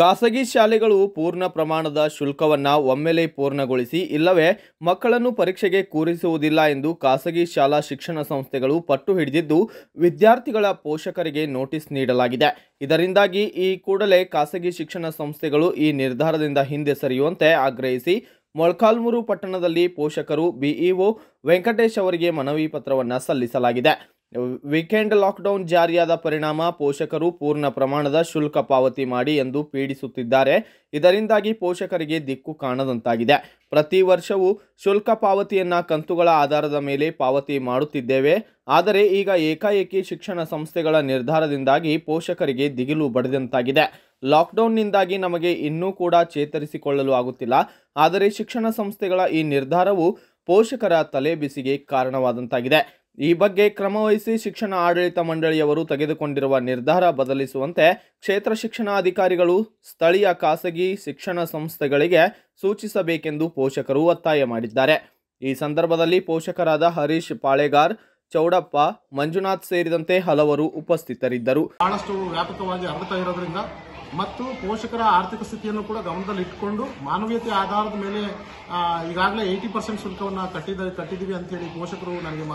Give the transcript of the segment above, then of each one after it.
ಖಾಸಗಿ ಶಾಲೆಗಳು ಪೂರ್ಣ ಪ್ರಮಾಣದ ಶುಲ್ಕವನ್ನು ಒಮ್ಮೆಲೇ ಪೂರ್ಣಗೊಳಿಸಿ ಇಲ್ಲವೇ ಮಕ್ಕಳನ್ನು ಪರೀಕ್ಷೆಗೆ ಕೂರಿಸುವುದಿಲ್ಲ ಎಂದು ಖಾಸಗಿ ಶಾಲಾ ಶಿಕ್ಷಣ ಸಂಸ್ಥೆಗಳು ಪಟ್ಟು ಹಿಡಿದಿದ್ದು, ವಿದ್ಯಾರ್ಥಿಗಳ ಪೋಷಕರಿಗೆ ನೋಟಿಸ್ ನೀಡಲಾಗಿದೆ. ಇದರಿಂದಾಗಿ ಈ ಕೂಡಲೇ ಖಾಸಗಿ ಶಿಕ್ಷಣ ಸಂಸ್ಥೆಗಳು ಈ ನಿರ್ಧಾರದಿಂದ ಹಿಂದೆ ಸರಿಯುವಂತೆ ಆಗ್ರಹಿಸಿ, ಮೊಳಕಾಲ್ಮೂರು ಪಟ್ಟಣದಲ್ಲಿ ಪೋಷಕರು ಬಿಇಒ ವೆಂಕಟೇಶ್ ಅವರಿಗೆ ಮನವಿ ಪತ್ರವನ್ನು ಸಲ್ಲಿಸಲಾಗಿದೆ. ವೀಕೆಂಡ್ ಲಾಕ್ಡೌನ್ ಜಾರಿಯಾದ ಪರಿಣಾಮ ಪೋಷಕರು ಪೂರ್ಣ ಪ್ರಮಾಣದ ಶುಲ್ಕ ಪಾವತಿ ಮಾಡಿ ಎಂದು ಪೀಡಿಸುತ್ತಿದ್ದಾರೆ. ಇದರಿಂದಾಗಿ ಪೋಷಕರಿಗೆ ದಿಕ್ಕು ಕಾಣದಂತಾಗಿದೆ. ಪ್ರತಿ ವರ್ಷವೂ ಶುಲ್ಕ ಪಾವತಿಯನ್ನು ಕಂತುಗಳ ಆಧಾರದ ಮೇಲೆ ಪಾವತಿ ಮಾಡುತ್ತಿದ್ದೇವೆ. ಆದರೆ ಈಗ ಏಕಾಏಕಿ ಶಿಕ್ಷಣ ಸಂಸ್ಥೆಗಳ ನಿರ್ಧಾರದಿಂದಾಗಿ ಪೋಷಕರಿಗೆ ದಿಗಿಲು ಬಡಿದಂತಾಗಿದೆ. ಲಾಕ್ಡೌನ್ನಿಂದಾಗಿ ನಮಗೆ ಇನ್ನೂ ಕೂಡ ಚೇತರಿಸಿಕೊಳ್ಳಲು ಆಗುತ್ತಿಲ್ಲ. ಆದರೆ ಶಿಕ್ಷಣ ಸಂಸ್ಥೆಗಳ ಈ ನಿರ್ಧಾರವು ಪೋಷಕರ ತಲೆಬಿಸಿಗೆ ಕಾರಣವಾದಂತಾಗಿದೆ. ಈ ಬಗ್ಗೆ ಕ್ರಮವಹಿಸಿ ಶಿಕ್ಷಣ ಆಡಳಿತ ಮಂಡಳಿಯವರು ತೆಗೆದುಕೊಂಡಿರುವ ನಿರ್ಧಾರ ಬದಲಿಸುವಂತೆ ಕ್ಷೇತ್ರ ಶಿಕ್ಷಣಾಧಿಕಾರಿಗಳು, ಸ್ಥಳೀಯ ಖಾಸಗಿ ಶಿಕ್ಷಣ ಸಂಸ್ಥೆಗಳಿಗೆ ಸೂಚಿಸಬೇಕೆಂದು ಪೋಷಕರು ಒತ್ತಾಯ ಮಾಡಿದ್ದಾರೆ. ಈ ಸಂದರ್ಭದಲ್ಲಿ ಪೋಷಕರಾದ ಹರೀಶ್ ಪಾಳೆಗಾರ್, ಚೌಡಪ್ಪ, ಮಂಜುನಾಥ್ ಸೇರಿದಂತೆ ಹಲವರು ಉಪಸ್ಥಿತರಿದ್ದರು. ಬಹಳಷ್ಟು ವ್ಯಾಪಕವಾಗಿ ಹರಡ್ತಾ ಇರೋದ್ರಿಂದ ಮತ್ತು ಪೋಷಕರ ಆರ್ಥಿಕ ಸ್ಥಿತಿಯನ್ನು ಕೂಡ ಗಮನದಲ್ಲಿ ಇಟ್ಕೊಂಡು ಮಾನವೀಯತೆ ಆಧಾರದ ಮೇಲೆ ಈಗಾಗಲೇ ಏಯ್ಟಿ ಪರ್ಸೆಂಟ್ ಶುಲ್ಕವನ್ನು ಕಟ್ಟಿದ ಕಟ್ಟಿದ್ದೀವಿ ಅಂತೇಳಿ ಪೋಷಕರು ನನಗೆ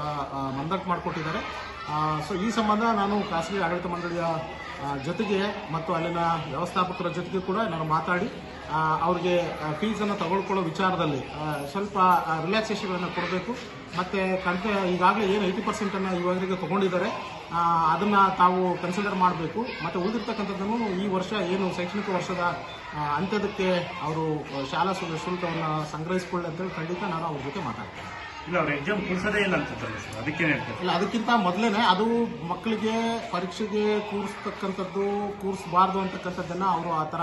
ಮಂದಟ್ ಮಾಡಿಕೊಟ್ಟಿದ್ದಾರೆ. ಸೊ ಈ ಸಂಬಂಧ ನಾನು ಖಾಸಗಿ ಆಡಳಿತ ಮಂಡಳಿಯ ಜೊತೆಗೆ ಮತ್ತು ಅಲ್ಲಿನ ವ್ಯವಸ್ಥಾಪಕರ ಜೊತೆಗೆ ಕೂಡ ನಾನು ಮಾತಾಡಿ ಅವರಿಗೆ ಫೀಸನ್ನು ತಗೊಳ್ಕೊಳ್ಳೋ ವಿಚಾರದಲ್ಲಿ ಸ್ವಲ್ಪ ರಿಲ್ಯಾಕ್ಸೇಷನ್ಗಳನ್ನು ಕೊಡಬೇಕು. ಮತ್ತು ಕಂತೆ ಈಗಾಗಲೇ ಏನು ಏಯ್ಟಿ ಪರ್ಸೆಂಟನ್ನು ಇವಾಗ ತಗೊಂಡಿದ್ದಾರೆ. ಅದನ್ನ ತಾವು ಕನ್ಸಿಡರ್ ಮಾಡಬೇಕು. ಮತ್ತೆ ಉಳಿದಿರ್ತಕ್ಕಂಥದ್ದನ್ನು ಈ ವರ್ಷ ಏನು ಶೈಕ್ಷಣಿಕ ವರ್ಷದ ಅಂತ್ಯದಕ್ಕೆ ಅವರು ಶಾಲಾ ಶುಲ್ಕ ಶುಲ್ಕವನ್ನು ಸಂಗ್ರಹಿಸಿಕೊಳ್ಳಿ ಅಂತೇಳಿ ಖಂಡಿತ ನಾನು ಅವ್ರ ಜೊತೆ ಮಾತಾಡ್ತೇನೆ. ಎಕ್ಸಾಮ್ ಅದಕ್ಕೆ ಇಲ್ಲ ಅದಕ್ಕಿಂತ ಮೊದಲೇನೆ ಅದು ಮಕ್ಕಳಿಗೆ ಪರೀಕ್ಷೆಗೆ ಕೂರಿಸ್ತಕ್ಕಂಥದ್ದು ಕೂರಿಸಬಾರ್ದು ಅಂತಕ್ಕಂಥದ್ದನ್ನ ಅವರು ಆ ಥರ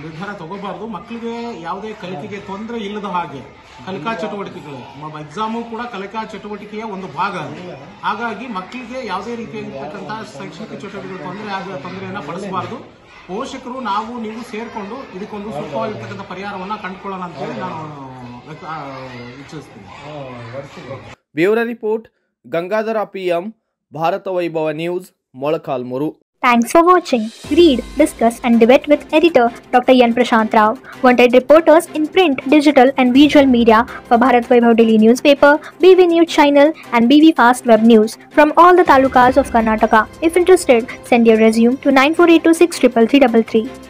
ನಿರ್ಧಾರ ತಗೋಬಾರ್ದು. ಮಕ್ಕಳಿಗೆ ಯಾವುದೇ ಕಲಿಕೆಗೆ ತೊಂದರೆ ಇಲ್ಲದ ಹಾಗೆ ಕಲಿಕಾ ಚಟುವಟಿಕೆಗಳು ಎಕ್ಸಾಮು ಕೂಡ ಕಲಿಕಾ ಚಟುವಟಿಕೆಯ ಒಂದು ಭಾಗ ಹಾಗಾಗಿ ಮಕ್ಕಳಿಗೆ ಯಾವುದೇ ರೀತಿಯಾಗಿರ್ತಕ್ಕಂಥ ಶೈಕ್ಷಣಿಕ ಚಟುವಟಿಕೆಗಳು ತೊಂದರೆ ಆಗ ತೊಂದರೆಯನ್ನ ಪಡಿಸಬಾರ್ದು. ಪೋಷಕರು ನಾವು ನೀವು ಸೇರಿಕೊಂಡು ಇದಕ್ಕೊಂದು ಸೂಕ್ತವಾಗಿರ್ತಕ್ಕಂಥ ಪರಿಹಾರವನ್ನ ಕಂಡುಕೊಳ್ಳೋಣ ನಾನು ವ್ಯಕ್ತ- ಆ, ಇಚ್ಛಿಸ್ತೀನಿ Bureau report Gangadhara PM Bharata Vaibhava news Molakalmuru Thanks for watching. Read, discuss, and debate with editor Dr. Yan Prashant Rao. Wanted reporters in print, digital, and visual media for Bharat Vaibhav Daily newspaper, BV News channel, and BV Fast Web News from all the talukas of Karnataka. If interested, send your resume to 9482633333.